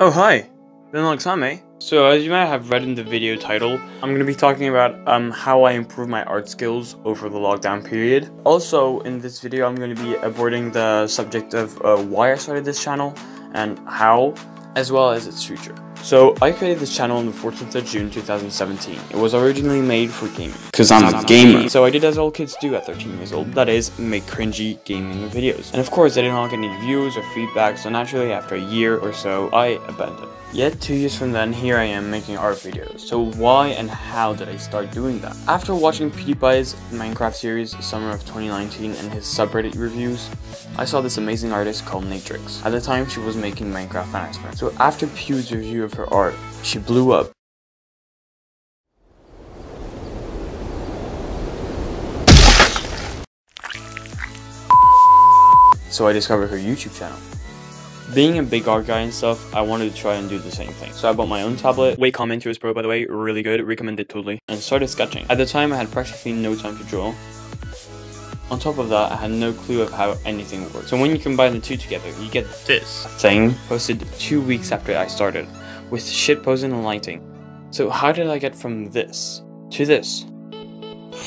Oh hi! Been a long time, eh? So as you might have read in the video title, I'm going to be talking about um, how I improve my art skills over the lockdown period. Also, in this video, I'm going to be aborting the subject of uh, why I started this channel and how, as well as its future. So, I created this channel on the 14th of June 2017. It was originally made for gaming. Because I'm a gamer. So I did as all kids do at 13 years old. That is, make cringy gaming videos. And of course, I did not get any views or feedback, so naturally after a year or so, I abandoned. Yet, two years from then, here I am making art videos. So why and how did I start doing that? After watching PewDiePie's Minecraft series, summer of 2019, and his subreddit reviews, I saw this amazing artist called Neytirix. At the time, she was making Minecraft fan art. So after Pew's review of her art, she blew up. So I discovered her YouTube channel. Being a big art guy and stuff, I wanted to try and do the same thing. So I bought my own tablet, Wacom Intuos Pro by the way, really good, recommend it totally, and started sketching. At the time I had practically no time to draw. On top of that, I had no clue of how anything worked. So when you combine the two together, you get this thing posted two weeks after I started, with shit posing and lighting. So how did I get from this to this?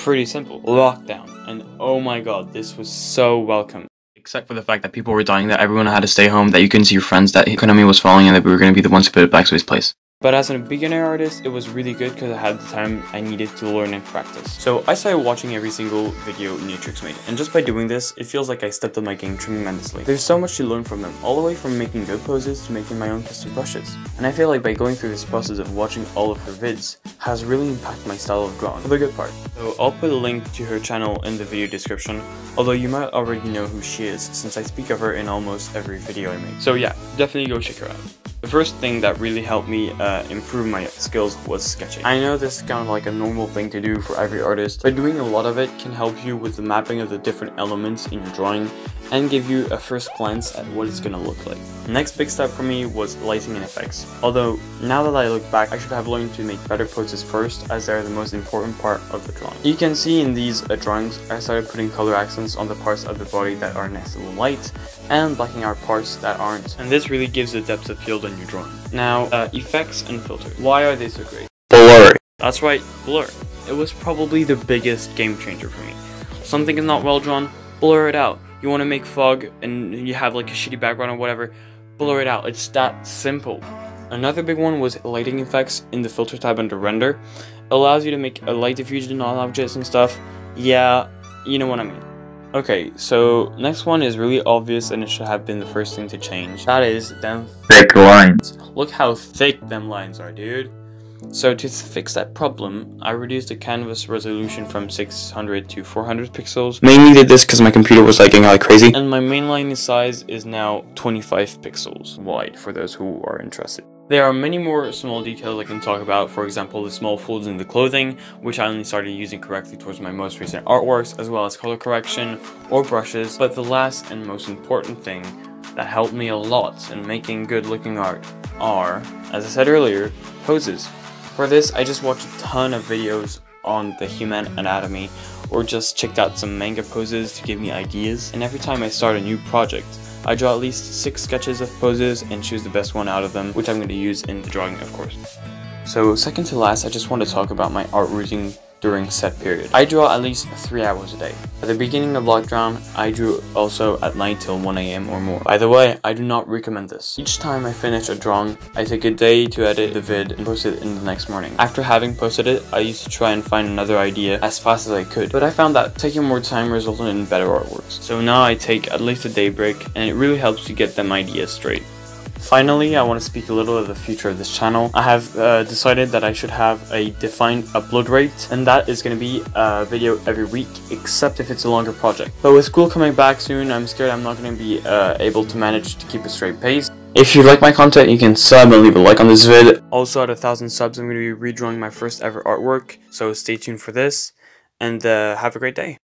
Pretty simple. Lockdown. And oh my god, this was so welcome except for the fact that people were dying, that everyone had to stay home, that you couldn't see your friends, that economy was falling, and that we were going to be the ones who put it back to its place. But as a beginner artist, it was really good because I had the time I needed to learn and practice. So I started watching every single video Neytirix made, and just by doing this, it feels like I stepped up my game tremendously. There's so much to learn from them, all the way from making good poses to making my own custom brushes. And I feel like by going through this process of watching all of her vids, has really impacted my style of drawing, for the good part. So I'll put a link to her channel in the video description, although you might already know who she is, since I speak of her in almost every video I make. So yeah, definitely go check her out. The first thing that really helped me uh, improve my skills was sketching. I know this is kind of like a normal thing to do for every artist, but doing a lot of it can help you with the mapping of the different elements in your drawing and give you a first glance at what it's gonna look like. Next big step for me was lighting and effects. Although, now that I look back, I should have learned to make better poses first as they're the most important part of the drawing. You can see in these uh, drawings, I started putting color accents on the parts of the body that are next to the light and blacking out parts that aren't. And this really gives a depth of field on your drawing. Now, uh, effects and filters. Why are they so great? Blur. That's right, blur. It was probably the biggest game changer for me. Something is not well drawn, blur it out. You want to make fog and you have like a shitty background or whatever, blur it out. It's that simple. Another big one was lighting effects in the filter tab under render. Allows you to make a light diffusion on objects and stuff. Yeah, you know what I mean. Okay, so next one is really obvious and it should have been the first thing to change. That is them thick lines. Look how thick them lines are, dude. So to fix that problem, I reduced the canvas resolution from 600 to 400 pixels. Mainly did this because my computer was lagging like crazy. And my mainline size is now 25 pixels wide for those who are interested. There are many more small details I can talk about, for example the small folds in the clothing, which I only started using correctly towards my most recent artworks, as well as color correction or brushes, but the last and most important thing that helped me a lot in making good looking art are, as I said earlier, poses. For this, I just watched a ton of videos on the human anatomy or just checked out some manga poses to give me ideas, and every time I start a new project, I draw at least 6 sketches of poses and choose the best one out of them, which I'm going to use in the drawing of course. So second to last, I just want to talk about my art routine during set period. I draw at least 3 hours a day. At the beginning of lockdown, I drew also at night till 1am or more. By the way, I do not recommend this. Each time I finish a drawing, I take a day to edit the vid and post it in the next morning. After having posted it, I used to try and find another idea as fast as I could, but I found that taking more time resulted in better artworks. So now I take at least a day break, and it really helps to get them ideas straight. Finally, I want to speak a little of the future of this channel. I have uh, decided that I should have a defined upload rate, and that is going to be a video every week, except if it's a longer project. But with school coming back soon, I'm scared I'm not going to be uh, able to manage to keep a straight pace. If you like my content, you can sub and leave a like on this vid. Also, at a thousand subs, I'm going to be redrawing my first ever artwork, so stay tuned for this, and uh, have a great day.